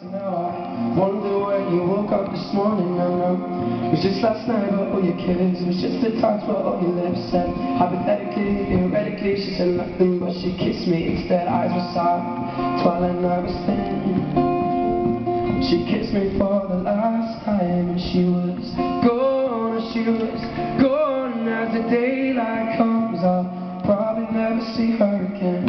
Now I wonder when you woke up this morning I know it was just last night about all your kids. It was just the times where all your lips said Hypothetically, theoretically, she said nothing but she kissed me. Instead Eyes were soft, twilight night was thin. She kissed me for the last time and she was gone, she was gone. As the daylight comes, I'll probably never see her again.